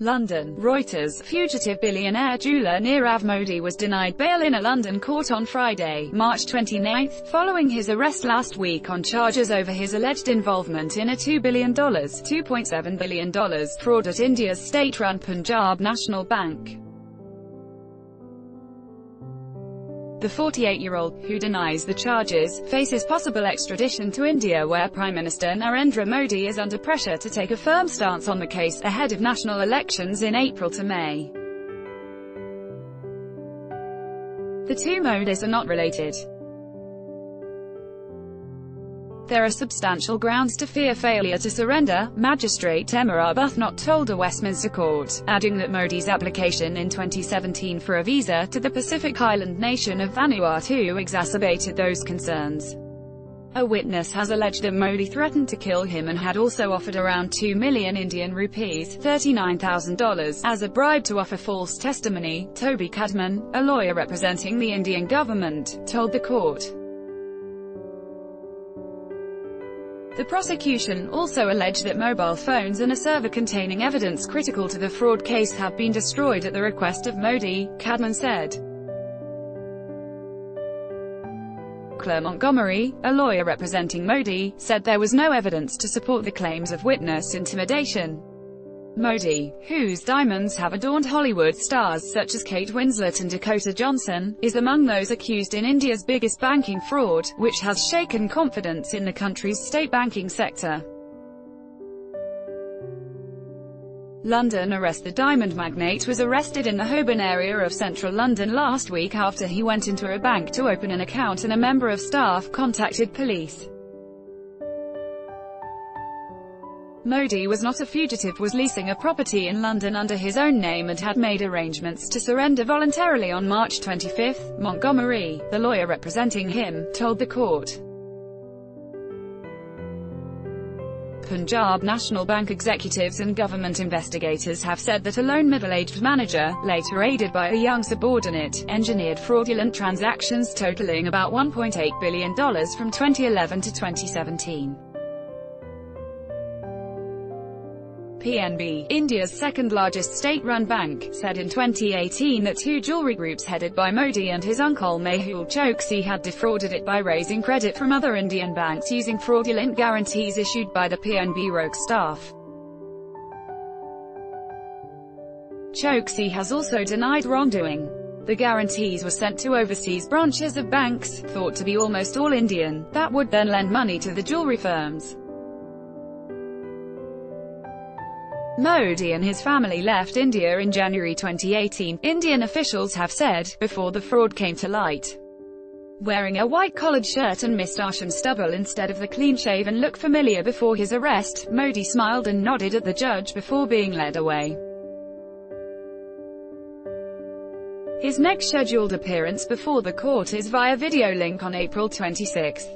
London, Reuters, fugitive billionaire jeweler Nirav Modi was denied bail in a London court on Friday, March 29, following his arrest last week on charges over his alleged involvement in a $2 billion $2.7 billion fraud at India's state-run Punjab National Bank. The 48-year-old, who denies the charges, faces possible extradition to India where Prime Minister Narendra Modi is under pressure to take a firm stance on the case, ahead of national elections in April to May. The two Modis are not related. There are substantial grounds to fear failure to surrender, Magistrate Emma Arbuthnot told a Westminster court, adding that Modi's application in 2017 for a visa to the Pacific island nation of Vanuatu exacerbated those concerns. A witness has alleged that Modi threatened to kill him and had also offered around 2 million Indian rupees $39,000 as a bribe to offer false testimony. Toby Cadman, a lawyer representing the Indian government, told the court. The prosecution also alleged that mobile phones and a server containing evidence critical to the fraud case have been destroyed at the request of Modi, Cadman said. Claire Montgomery, a lawyer representing Modi, said there was no evidence to support the claims of witness intimidation. Modi, whose diamonds have adorned Hollywood stars such as Kate Winslet and Dakota Johnson, is among those accused in India's biggest banking fraud, which has shaken confidence in the country's state banking sector. London arrest The diamond magnate was arrested in the Holborn area of central London last week after he went into a bank to open an account and a member of staff contacted police. Modi was not a fugitive was leasing a property in London under his own name and had made arrangements to surrender voluntarily on March 25, Montgomery, the lawyer representing him, told the court. Punjab National Bank executives and government investigators have said that a lone middle-aged manager, later aided by a young subordinate, engineered fraudulent transactions totaling about $1.8 billion from 2011 to 2017. PNB, India's second-largest state-run bank, said in 2018 that two jewelry groups headed by Modi and his uncle Mehul Choksi had defrauded it by raising credit from other Indian banks using fraudulent guarantees issued by the PNB rogue staff. Choksi has also denied wrongdoing. The guarantees were sent to overseas branches of banks, thought to be almost all Indian, that would then lend money to the jewelry firms. Modi and his family left India in January 2018, Indian officials have said, before the fraud came to light. Wearing a white-collared shirt and moustache and stubble instead of the clean-shaven look familiar before his arrest, Modi smiled and nodded at the judge before being led away. His next scheduled appearance before the court is via video link on April 26.